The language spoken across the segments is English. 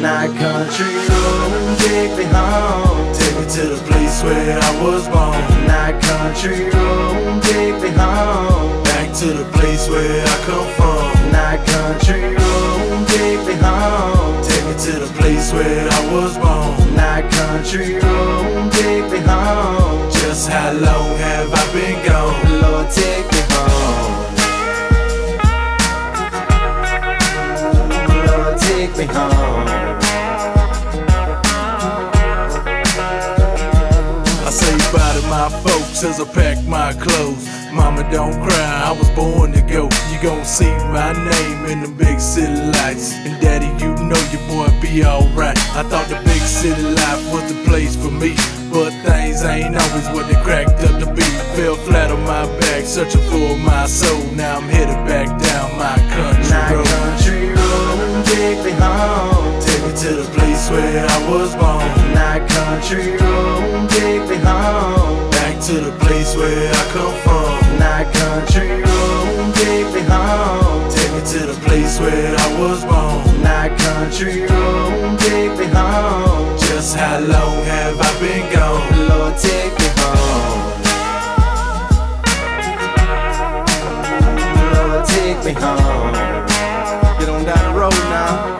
Not country road, take me home. Take me to the place where I was born. Not country road, take me home. Back to the place where I come from. Not country road, take me home. Take me to the place where I was born. Not country road, take me home. Just how long have I been gone? Lord, take me home. Lord, take me home. To my folks as I pack my clothes. Mama, don't cry, I was born to go. You gon' see my name in the big city lights. And daddy, you know your boy be alright. I thought the big city life was the place for me. But things ain't always what they cracked up to be. I Fell flat on my back, searching for my soul. Now I'm headed back down my country road. country road, take me home. Take me to the place where I was born. Not country road, take me home. To the place where I come from. Not country road, take me home. Take me to the place where I was born. Not country road, take me home. Just how long have I been gone? Lord, take me home. Lord, take me home. Get on down the road now.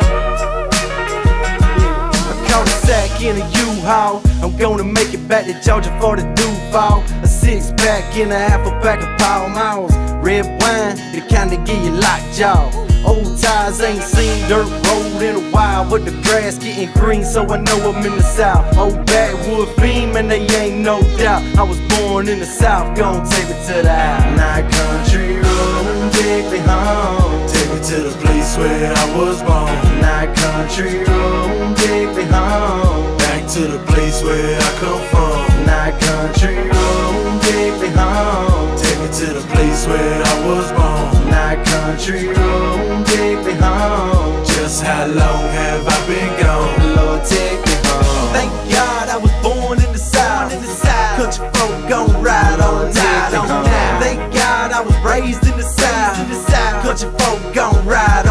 A cul-de-sac in a U-Haul. I'm gonna make it back to Georgia for the Duval. A six pack and a half a pack of Pall Malls. Red wine, it kinda give you lockjaw. Old tires ain't seen dirt road in a while, but the grass getting green, so I know I'm in the south. Old backwood beam, and they ain't no doubt. I was born in the south, gon' take me to the house. Country road, take me home. Take me to the place where I was born. Not country road, take me home. To the place where I come from. Not country road, take me home. Take me to the place where I was born. Not country road, take me home. Just how long have I been gone? Lord, take me home. Thank God I was born in the South. In the South. Country folk gon' ride on ride on now. Thank God I was raised in the South. In the South. Country folk gon' ride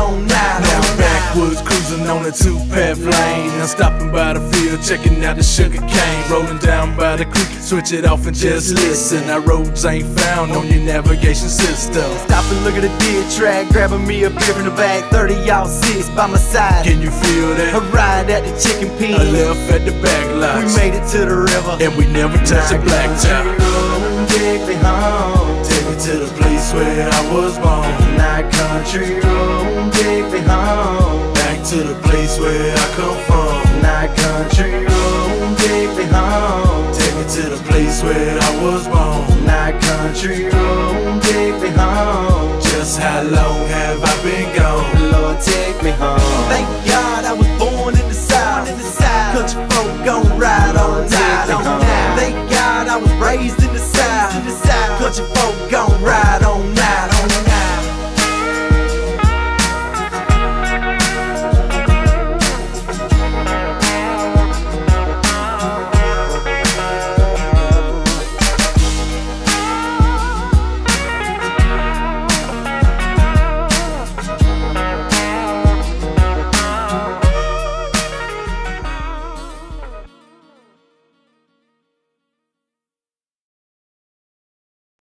cruising on a two-path lane. I'm stopping by the field, checking out the sugar cane. Rolling down by the creek, switch it off and just listen. Our roads ain't found on your navigation system. Stop and look at the deer track, grabbing me a beer in the bag. 30 aught six by my side. Can you feel that? A ride at the chicken I pen. left at the back We lots, made it to the river. and we never touched a blacktop. Take me home. Take me to the place where I was born. Not country road, to the place where I come from. Not country road, take me home. Take me to the place where I was born. Not country road, take me home. Just how long have I been gone? Lord, take me home. Thank God I was born in the South. In the South, country folk gon' ride on, ride. Thank God I was raised in the South. In the South, country folk gon'